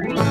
you